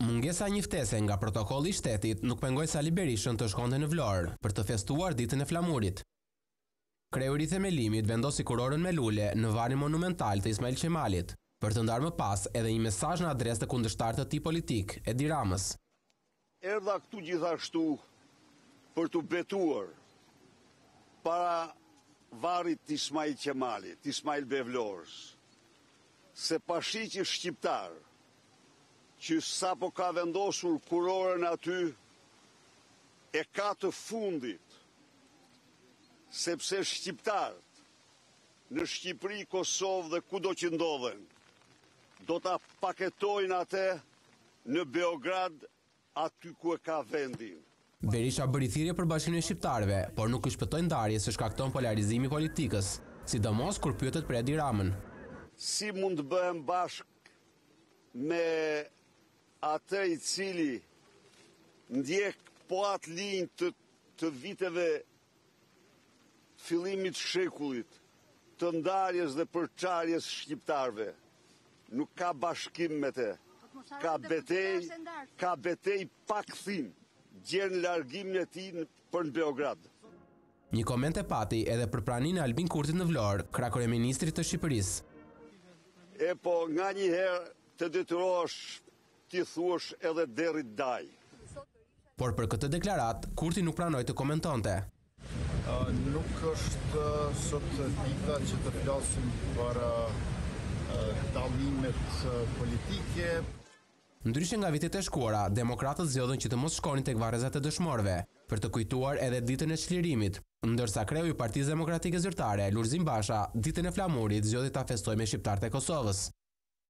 Mungesa e një ftese nga protokolli i shtetit nuk pengoi Sali Berishën të shkonte në Vlorë për të festuar Ditën e Flamurit. Kreu i Rithemelimit vendosi kurorën me lule në varrin monumental të Ismail Qemalit, për të ndarë më pas edhe një mesazh në adresë të kundërshtarit të tij politik, Edi Ramës. Erdha këtu gjithashtu për t'u betuar para varrit të Ismail Qemalit, Ismail Bej Vlorës, se Pashiqi shqiptar që sapo ka vendosur kurorën aty e ka të fundit, sepse shqiptarët në Shqipëri, Kosovë dhe kudo që ndodhen, do ta paketojnë atë Në Beograd, aty ku e ka vendin. Berisha bëri thirrje për bashkimin e shqiptarëve, por nuk i shpëtoi ndarjes që shkakton polarizimi i politikës, sidomos kur pyetet për Edi Ramën. Si mund të bëhem bashkë me atë i cili ndjek po atë linjë të viteve fillimit të shekullit të ndarjes dhe përçarjes shqiptarëve nuk ka bashkim me te ka betejë ka betejë pa kthim gjer në largimin e tij për në Beograd. Një koment e pati edhe për praninë e Albin Kurtit në Vlorë, krah kryeministrit të Shqipërisë. Epo, nganjëherë të detyrohesh T'i thuash edhe derrit dajë. Por për këtë deklaratë, Kurti nuk pranoi të komentonte. Nuk është sot dita që të flasim për dallimet politike. Ndryshe nga vitet e shkuara, demokratët zgjodhën që të mos shkonin tek varrezat e dëshmorëve, për të kujtuar edhe Ditën e Çlirimit, ndërsa kreu i Partisë Demokratike Zyrtare, Lulzim Basha, Ditën e Flamurit zgjodhi ta festojë me shqiptarët e Kosovës.